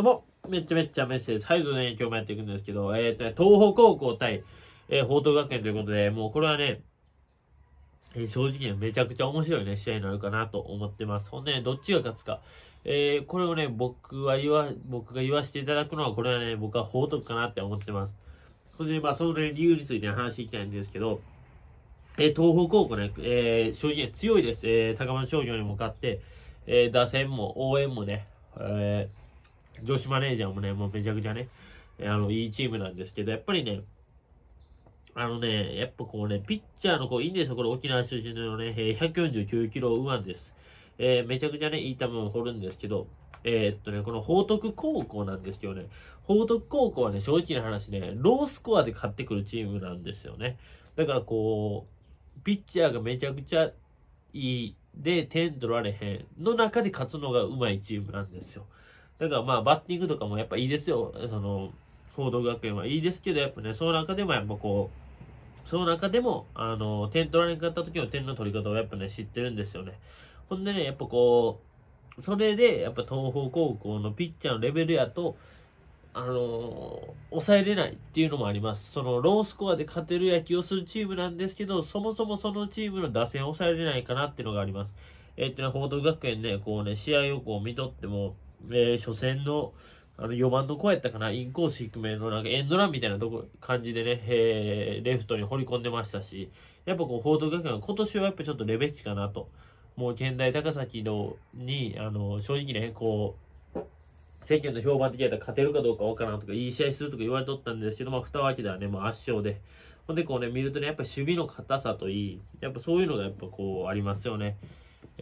どうも、めっちゃめっちゃメッセージ、ハイズのね、今日もやっていくんですけど、えっ、とね、東北高校対、えー、報徳学園ということで、もうこれはね、えー、正直ね、めちゃくちゃ面白いね、試合になるかなと思ってます。ほんでね、どっちが勝つか。えー、これをね、僕は言わ、僕が言わせていただくのは、これはね、僕は報徳かなって思ってます。それで、まあ、その、ね、理由について話していきたいんですけど、えー、東北高校ね、えー、正直ね、強いです。えー、高松商業に向かって、えー、打線も応援もね、えー、女子マネージャーもね、もうめちゃくちゃね、あの、いいチームなんですけど、やっぱりね、あのね、やっぱこうね、ピッチャーの子、いいんですよ、これ沖縄出身のね、149キロ右腕です。えー、めちゃくちゃね、いい球を掘るんですけど、えー、っとね、この報徳高校なんですけどね、報徳高校はね、正直な話ね、ロースコアで勝ってくるチームなんですよね。だからこう、ピッチャーがめちゃくちゃいいで点取られへんの中で勝つのがうまいチームなんですよ。だからまあバッティングとかもやっぱいいですよ。その、報道学園はいいですけど、やっぱね、その中でもやっぱこう、その中でも、あの、点取られなかった時の点の取り方をやっぱね、知ってるんですよね。ほんでね、やっぱこう、それで、やっぱ東邦高校のピッチャーのレベルやと、あの抑えれないっていうのもあります。そのロースコアで勝てる野球をするチームなんですけど、そもそもそのチームの打線を抑えれないかなっていうのがあります。えー、っとね、報道学園ね、こうね、試合をこう見とっても、えー、初戦の、あの、4番の子やったかな、インコース低めのなんかエンドランみたいなとこ、感じでね、えー、レフトに掘り込んでましたし、やっぱこう、報道学園は今年はやっぱちょっとレベチかなと。もう、県大高崎の、に、あの、正直ね、こう、世間の評判的やったら勝てるかどうかわからんとか、いい試合するとか言われとったんですけど、まあ、蓋を開けたらね、もう圧勝で。ほんで、こうね、見るとね、やっぱ守備の硬さといい、やっぱそういうのがやっぱこう、ありますよね。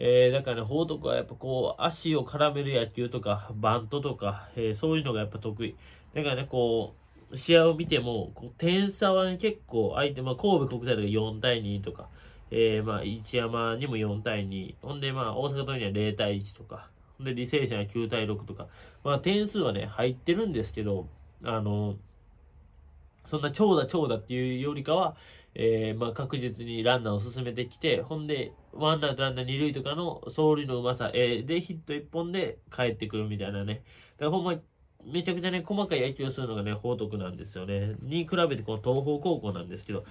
えー、だからね、報徳はやっぱこう、足を絡める野球とか、バントとか、えー、そういうのがやっぱ得意。だからね、こう、試合を見ても、こう点差はね、結構相手、まあ、神戸国際とか4対2とか、えー、まあ、一山にも4対2。ほんで、まあ、大阪桐蔭は0対1とか。ほんで、履正社が9対6とか。まあ、点数はね、入ってるんですけど、あの、そんな長打長打っていうよりかは、えー、まあ、確実にランナーを進めてきて、ほんで、ワンアウトランナー二塁とかの走塁のうまさ、えー、で、ヒット一本で帰ってくるみたいなね。だからほんま、めちゃくちゃね、細かい野球をするのがね、報徳なんですよね。に比べて、この東邦高校なんですけど、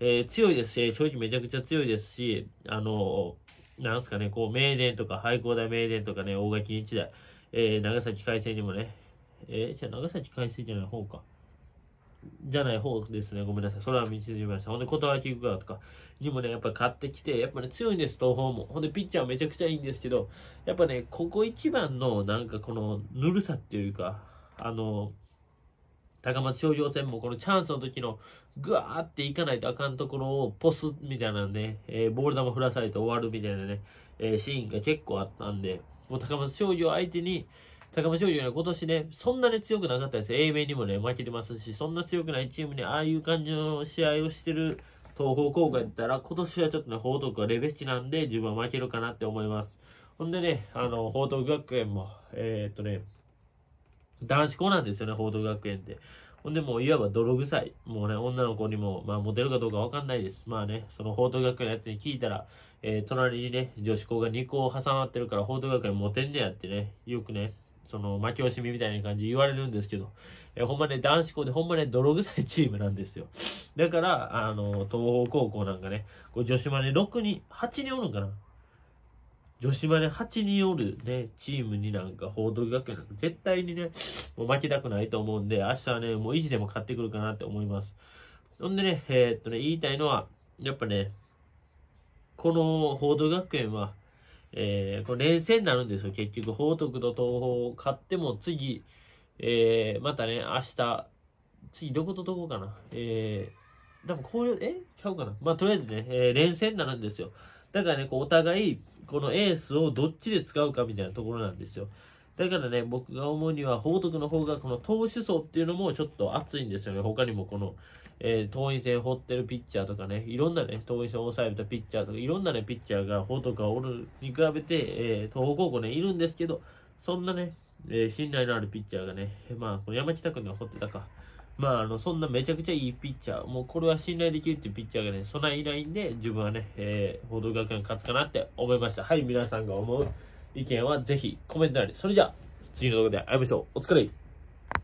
えー、強いですし、正直めちゃくちゃ強いですし、あのなんすかね、こう、名電とか、廃校大名電とかね、大垣日大、えー、長崎海星にもね、えー、じゃあ長崎海星じゃない方か。じゃない方ですね。ごめんなさい。それは道でました。ほんで、琴脇川とかにもね、やっぱ買ってきて、やっぱね、強いんです、東方も。ほんで、ピッチャーめちゃくちゃいいんですけど、やっぱね、ここ一番の、なんかこの、ぬるさっていうか、あの、高松商業戦もこのチャンスの時のぐわーっていかないとあかんところをポスみたいなね、えー、ボール球振らされて終わるみたいなね、えー、シーンが結構あったんで、もう高松商業相手に、高松商業は今年ね、そんなに強くなかったです。英米にもね、負けてますし、そんな強くないチームにああいう感じの試合をしてる東方高校やったら、今年はちょっとね、報徳がレベチなんで、自分は負けるかなって思います。ほんでね、あの、報徳学園も、えー、っとね、男子校なんですよね、報道学園って。ほんでもういわば泥臭い。もうね、女の子にも、まあモテるかどうかわかんないです。まあね、その報道学園のやつに聞いたら、えー、隣にね、女子校が2校挟まってるから報道学園モテんねやってね、よくね、その負け惜しみみたいな感じで言われるんですけど、え、ほんまね、男子校でほんまね、泥臭いチームなんですよ。だから、あの、東方高校なんかね、こう女子マネ6人、8人おるんかな女子マネ8人おるね、チームになんか報道学園なんか絶対にね、もう負けたくないと思うんで、明日はね、もう意地でも勝ってくるかなって思います。ほんでね、えー、っとね、言いたいのは、やっぱね、この報道学園は、えー、これ連戦になるんですよ、結局。報徳と東宝を買っても次、えー、またね、明日、次どことどこかな。えー、多分こういう、え？ちゃうかな。まあ、とりあえずね、えー、連戦になるんですよ。だからね、こうお互い、このエースをどっちで使うかみたいなところなんですよ。だからね、僕が思うには、報徳の方がこの投手層っていうのもちょっと熱いんですよね。他にもこの、えー、党員戦掘ってるピッチャーとかね、いろんなね、党員戦を抑えたピッチャーとか、いろんなね、ピッチャーが報徳がおるに比べて、えー、東北高校ね、いるんですけど、そんなね、えー、信頼のあるピッチャーがね、まあ、この山北君が掘ってたか、まあ、あの、そんなめちゃくちゃいいピッチャー、もうこれは信頼できるっていうピッチャーがね、備えいないんで、自分はね、えー、報道学園勝つかなって思いました。はい、皆さんが思う意見はぜひコメント欄に。それじゃあ、次の動画で会いましょう。お疲れ。